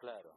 Claro.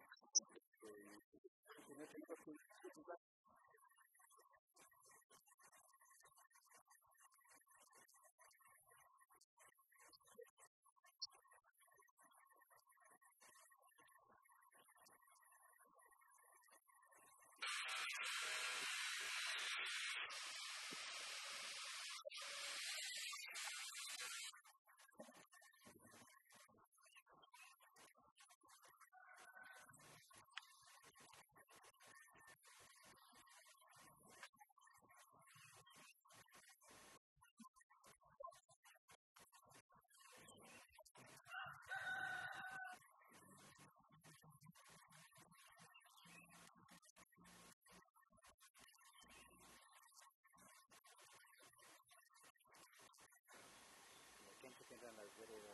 Claro.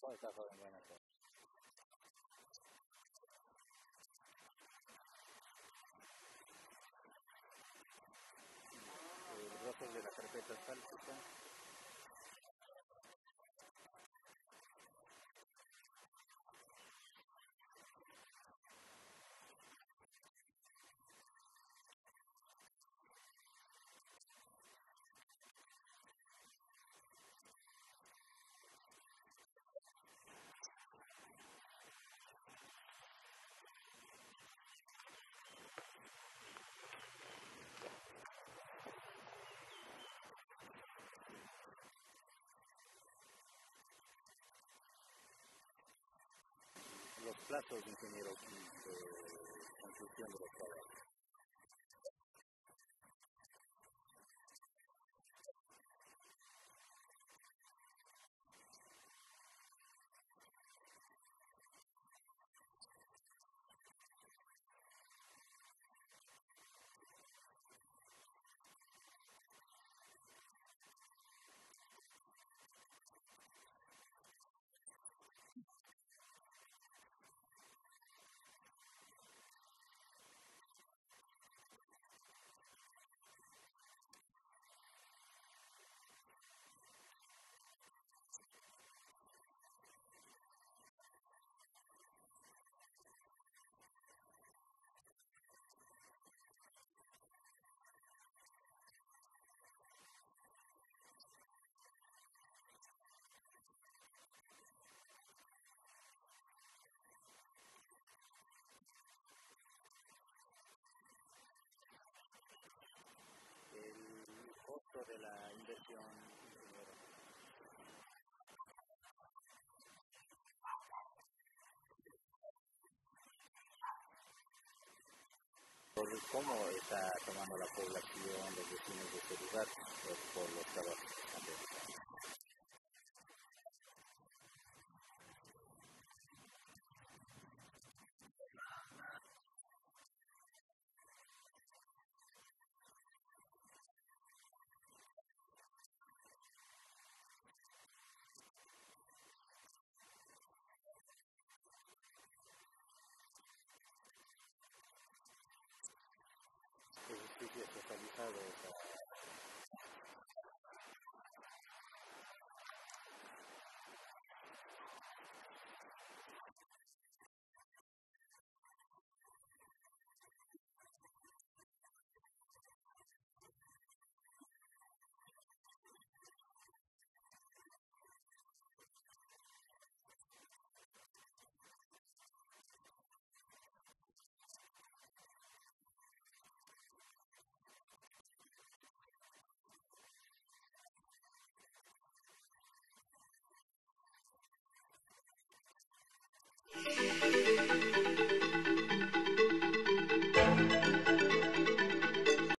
Poi sta facendo una cosa. El sobre la carpeta táctica los platos, ingeniero, de construcción de los. De la inversión cómo está tomando la población, los vecinos de este lugar, por, los trabajos